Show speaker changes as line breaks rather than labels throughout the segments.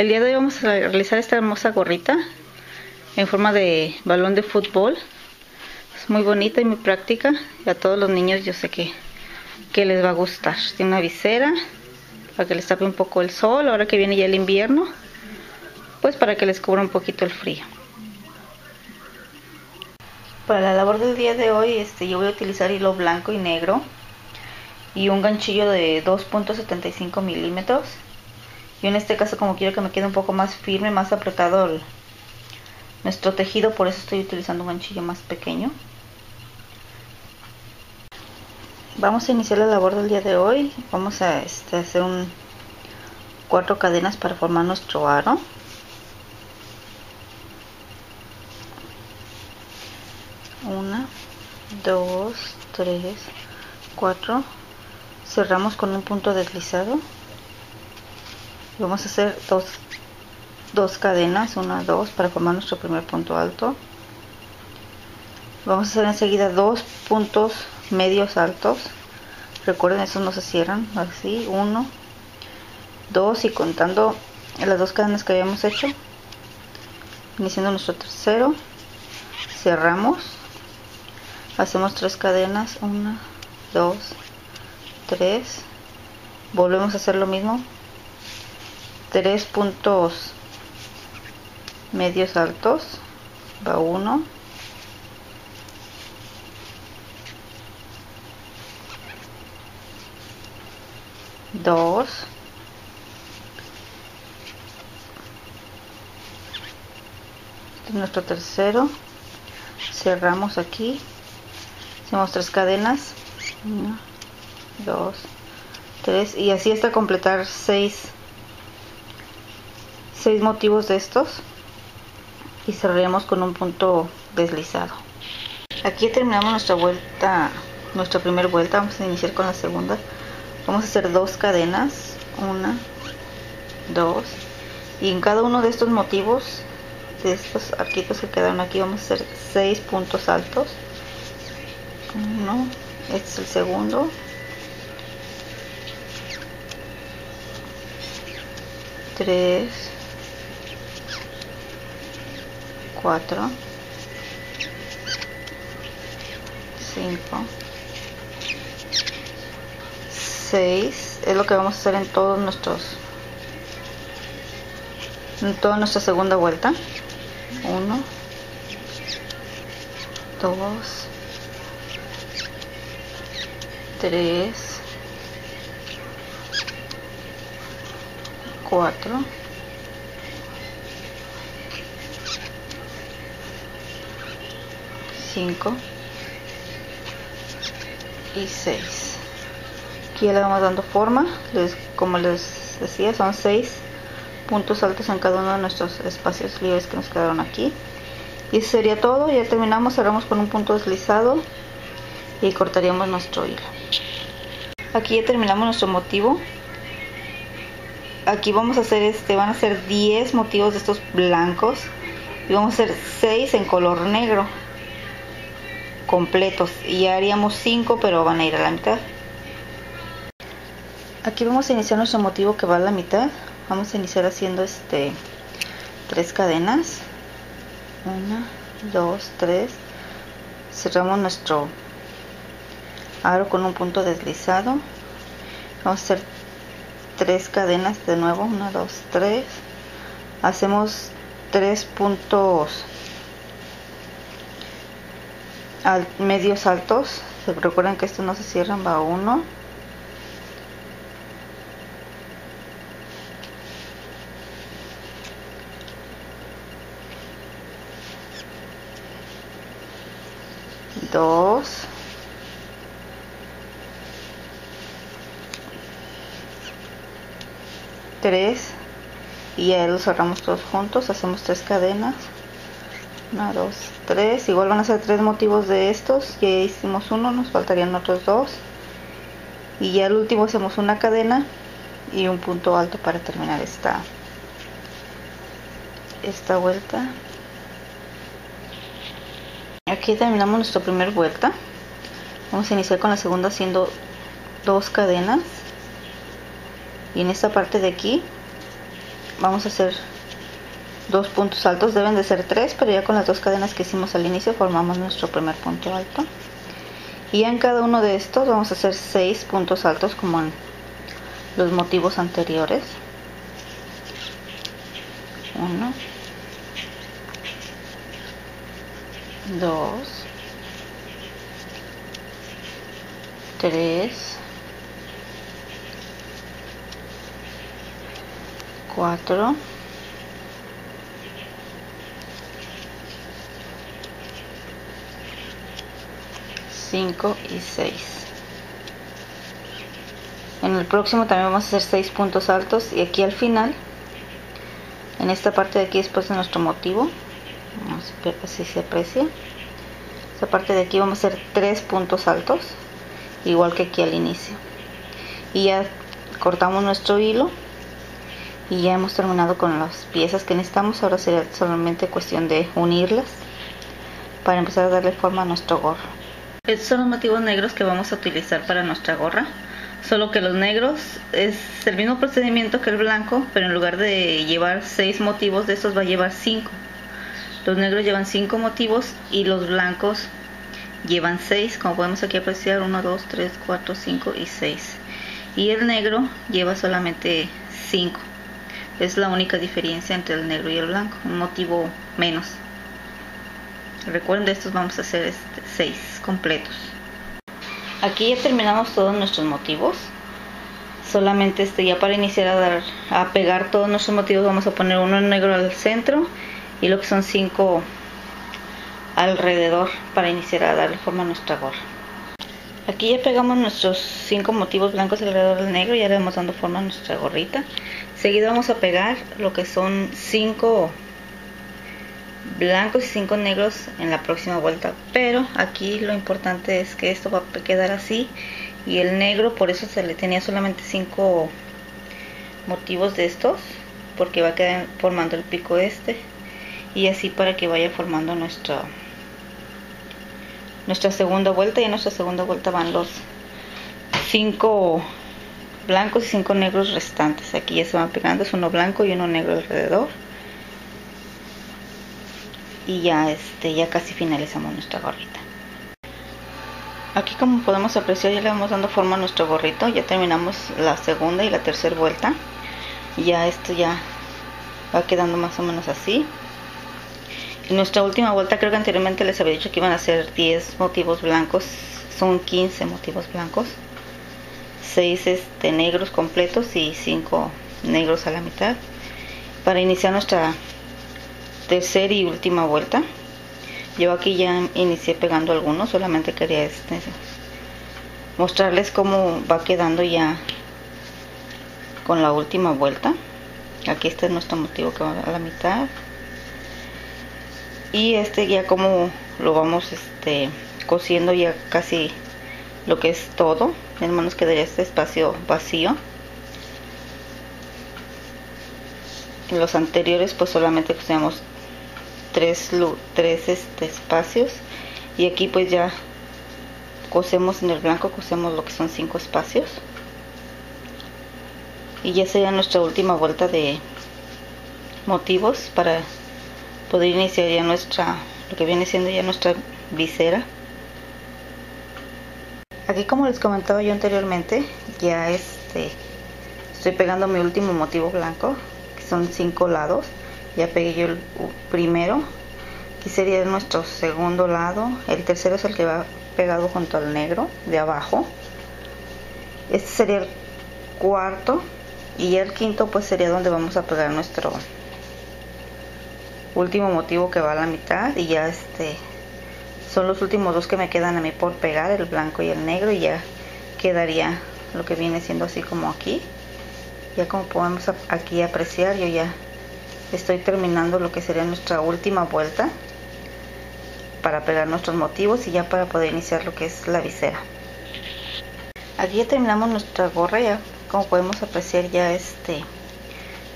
El día de hoy vamos a realizar esta hermosa gorrita en forma de balón de fútbol. Es muy bonita y muy práctica y a todos los niños yo sé que, que les va a gustar. Tiene una visera para que les tape un poco el sol ahora que viene ya el invierno, pues para que les cubra un poquito el frío. Para la labor del día de hoy este, yo voy a utilizar hilo blanco y negro y un ganchillo de 2.75 milímetros y en este caso como quiero que me quede un poco más firme, más apretado nuestro tejido, por eso estoy utilizando un ganchillo más pequeño. Vamos a iniciar la labor del día de hoy. Vamos a este, hacer un cuatro cadenas para formar nuestro aro. Una, dos, tres, cuatro. Cerramos con un punto deslizado vamos a hacer dos, dos cadenas una dos para formar nuestro primer punto alto. Vamos a hacer enseguida dos puntos medios altos. Recuerden esos no se cierran así uno dos y contando las dos cadenas que habíamos hecho iniciando nuestro tercero cerramos hacemos tres cadenas una dos tres volvemos a hacer lo mismo tres puntos medios altos va uno. Dos. Este es nuestro tercero. Cerramos aquí. Hacemos tres cadenas. Una dos tres y así hasta completar seis seis motivos de estos y cerraremos con un punto deslizado. Aquí terminamos nuestra vuelta nuestra primera vuelta. Vamos a iniciar con la segunda. Vamos a hacer dos cadenas. Una dos. Y en cada uno de estos motivos de estos arquitos que quedaron aquí vamos a hacer seis puntos altos. Uno este es el segundo. Tres 4 5 6 es lo que vamos a hacer en todos nuestros en toda nuestra segunda vuelta. 1 2 3 4 5 y 6 aquí ya le vamos dando forma les, como les decía son 6 puntos altos en cada uno de nuestros espacios libres que nos quedaron aquí. Y eso sería todo ya terminamos cerramos con un punto deslizado y cortaríamos nuestro hilo. Aquí ya terminamos nuestro motivo. Aquí vamos a hacer este van a ser 10 motivos de estos blancos y vamos a hacer 6 en color negro completos. Y haríamos 5 pero van a ir a la mitad. Aquí vamos a iniciar nuestro motivo que va a la mitad. Vamos a iniciar haciendo este tres cadenas. 1 2 3 cerramos nuestro aro con un punto deslizado. Vamos a hacer tres cadenas de nuevo. 1 2 3 hacemos tres puntos al, medios altos. Recuerden que estos no se cierran va uno dos. Tres. Y ya los cerramos todos juntos hacemos tres cadenas 1, 2, 3. Igual van a ser tres motivos de estos. Ya hicimos uno, nos faltarían otros dos. Y ya al último hacemos una cadena y un punto alto para terminar esta, esta vuelta. Aquí terminamos nuestra primera vuelta. Vamos a iniciar con la segunda haciendo dos cadenas. Y en esta parte de aquí vamos a hacer dos puntos altos deben de ser tres pero ya con las dos cadenas que hicimos al inicio formamos nuestro primer punto alto. Y en cada uno de estos vamos a hacer seis puntos altos como en los motivos anteriores. Uno dos tres cuatro 5 y 6 en el próximo también vamos a hacer 6 puntos altos y aquí al final en esta parte de aquí después de nuestro motivo así se aprecia esta parte de aquí vamos a hacer 3 puntos altos igual que aquí al inicio. Y ya cortamos nuestro hilo y ya hemos terminado con las piezas que necesitamos. Ahora sería solamente cuestión de unirlas para empezar a darle forma a nuestro gorro estos son los motivos negros que vamos a utilizar para nuestra gorra. Solo que los negros es el mismo procedimiento que el blanco, pero en lugar de llevar seis motivos de estos va a llevar cinco. Los negros llevan cinco motivos y los blancos llevan seis, como podemos aquí apreciar, 1, 2, 3, 4, 5 y 6. Y el negro lleva solamente 5. Es la única diferencia entre el negro y el blanco, un motivo menos. Recuerden de estos vamos a hacer 6 este, completos. Aquí ya terminamos todos nuestros motivos. Solamente este ya para iniciar a dar a pegar todos nuestros motivos vamos a poner uno en negro al centro y lo que son 5 alrededor para iniciar a darle forma a nuestra gorra. Aquí ya pegamos nuestros 5 motivos blancos alrededor del negro y le vamos dando forma a nuestra gorrita. Seguido vamos a pegar lo que son 5 blancos y cinco negros en la próxima vuelta. Pero aquí lo importante es que esto va a quedar así. Y el negro por eso se le tenía solamente cinco motivos de estos porque va a quedar formando el pico este. Y así para que vaya formando nuestra nuestra segunda vuelta. Y en nuestra segunda vuelta van los cinco blancos y cinco negros restantes. Aquí ya se van pegando es uno blanco y uno negro alrededor y ya este ya casi finalizamos nuestra gorrita. Aquí como podemos apreciar ya le vamos dando forma a nuestro gorrito. Ya terminamos la segunda y la tercera vuelta. Ya esto ya va quedando más o menos así. En nuestra última vuelta creo que anteriormente les había dicho que iban a ser 10 motivos blancos. Son 15 motivos blancos. 6 este, negros completos y 5 negros a la mitad. Para iniciar nuestra tercera y última vuelta. Yo aquí ya inicié pegando algunos solamente quería este, mostrarles cómo va quedando ya con la última vuelta. Aquí este es nuestro motivo que va a la mitad. Y este ya como lo vamos este cosiendo ya casi lo que es todo en manos quedaría este espacio vacío. En los anteriores pues solamente cosimos tres, tres este, espacios. Y aquí pues ya cosemos en el blanco cosemos lo que son cinco espacios. Y ya sería nuestra última vuelta de motivos para poder iniciar ya nuestra lo que viene siendo ya nuestra visera. Aquí como les comentaba yo anteriormente ya este estoy pegando mi último motivo blanco que son cinco lados ya pegué yo el primero aquí sería nuestro segundo lado. El tercero es el que va pegado junto al negro de abajo. Este sería el cuarto y el quinto pues sería donde vamos a pegar nuestro último motivo que va a la mitad. Y ya este son los últimos dos que me quedan a mí por pegar el blanco y el negro y ya quedaría lo que viene siendo así como aquí. Ya como podemos aquí apreciar yo ya estoy terminando lo que sería nuestra última vuelta para pegar nuestros motivos y ya para poder iniciar lo que es la visera. Aquí ya terminamos nuestra gorra ya como podemos apreciar ya este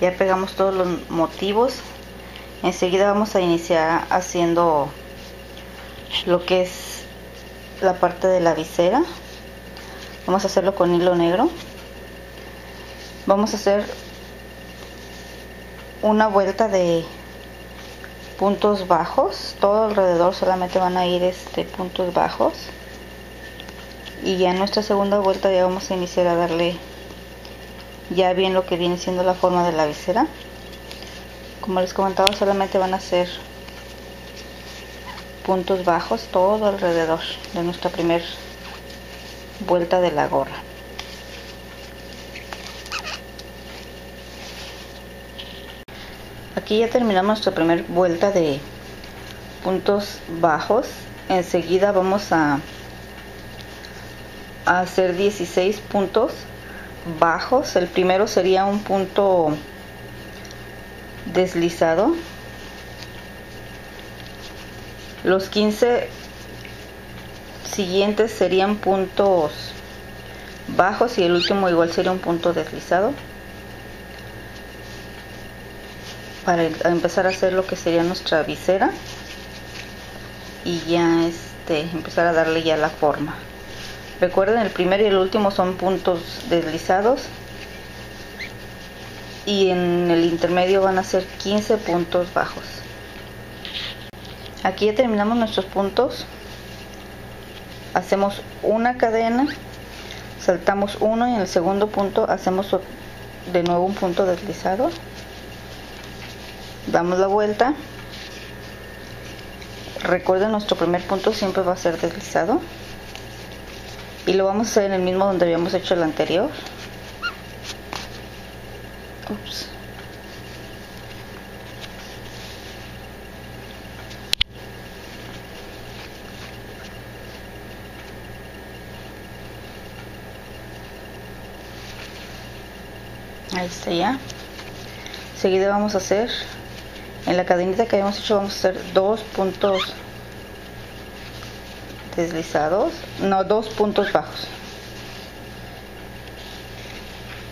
ya pegamos todos los motivos. Enseguida vamos a iniciar haciendo lo que es la parte de la visera. Vamos a hacerlo con hilo negro. Vamos a hacer una vuelta de puntos bajos. Todo alrededor solamente van a ir este puntos bajos. Y ya en nuestra segunda vuelta ya vamos a iniciar a darle ya bien lo que viene siendo la forma de la visera. Como les comentaba solamente van a ser puntos bajos todo alrededor de nuestra primera vuelta de la gorra aquí ya terminamos nuestra primera vuelta de puntos bajos. Enseguida vamos a, hacer 16 puntos bajos. El primero sería un punto deslizado. Los 15 siguientes serían puntos bajos y el último igual sería un punto deslizado para empezar a hacer lo que sería nuestra visera y ya este empezar a darle ya la forma. Recuerden el primero y el último son puntos deslizados y en el intermedio van a ser 15 puntos bajos. Aquí ya terminamos nuestros puntos. Hacemos una cadena saltamos uno y en el segundo punto hacemos de nuevo un punto deslizado damos la vuelta. Recuerden nuestro primer punto siempre va a ser deslizado. Y lo vamos a hacer en el mismo donde habíamos hecho el anterior. Ahí está ya. Seguida vamos a hacer en la cadenita que habíamos hecho vamos a hacer dos puntos deslizados no dos puntos bajos.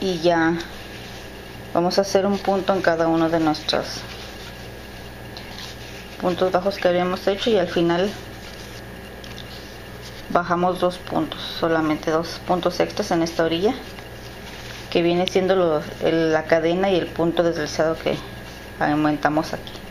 Y ya vamos a hacer un punto en cada uno de nuestros puntos bajos que habíamos hecho y al final bajamos dos puntos solamente dos puntos extras en esta orilla que viene siendo la cadena y el punto deslizado que aumentamos aquí